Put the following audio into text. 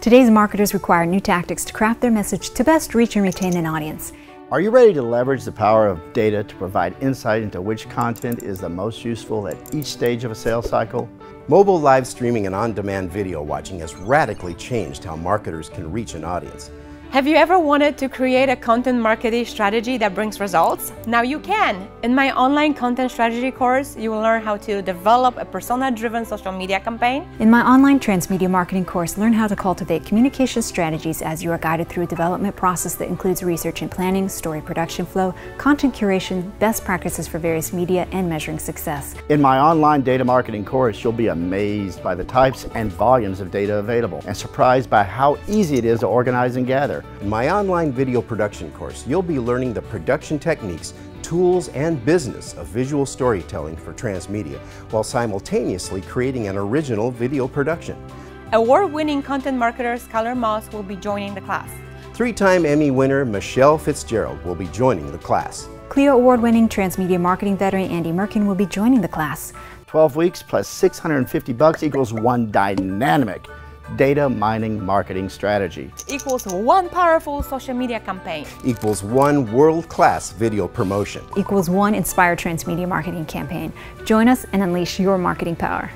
Today's marketers require new tactics to craft their message to best reach and retain an audience. Are you ready to leverage the power of data to provide insight into which content is the most useful at each stage of a sales cycle? Mobile live streaming and on-demand video watching has radically changed how marketers can reach an audience. Have you ever wanted to create a content marketing strategy that brings results? Now you can! In my online content strategy course, you will learn how to develop a persona-driven social media campaign. In my online transmedia marketing course, learn how to cultivate communication strategies as you are guided through a development process that includes research and planning, story production flow, content curation, best practices for various media, and measuring success. In my online data marketing course, you'll be amazed by the types and volumes of data available and surprised by how easy it is to organize and gather. In my online video production course, you'll be learning the production techniques, tools, and business of visual storytelling for transmedia while simultaneously creating an original video production. Award-winning content marketer Skylar Moss will be joining the class. Three-time Emmy winner Michelle Fitzgerald will be joining the class. Clio Award-winning transmedia marketing veteran Andy Merkin will be joining the class. 12 weeks plus 650 bucks equals one dynamic data mining marketing strategy. Equals one powerful social media campaign. Equals one world-class video promotion. Equals one inspired transmedia marketing campaign. Join us and unleash your marketing power.